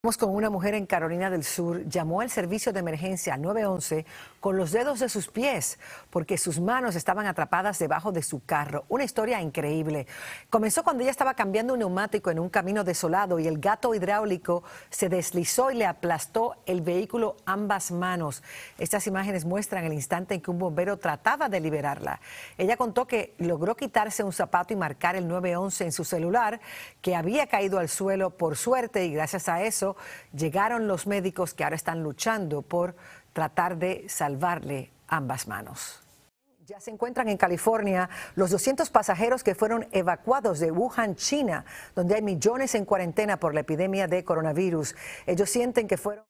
Vamos con una mujer en Carolina del Sur, llamó al servicio de emergencia al 911 con los dedos de sus pies porque sus manos estaban atrapadas debajo de su carro. Una historia increíble. Comenzó cuando ella estaba cambiando un neumático en un camino desolado y el gato hidráulico se deslizó y le aplastó el vehículo ambas manos. Estas imágenes muestran el instante en que un bombero trataba de liberarla. Ella contó que logró quitarse un zapato y marcar el 911 en su celular, que había caído al suelo por suerte y gracias a llegaron los médicos que ahora están luchando por tratar de salvarle ambas manos. Ya se encuentran en California los 200 pasajeros que fueron evacuados de Wuhan, China, donde hay millones en cuarentena por la epidemia de coronavirus. Ellos sienten que fueron...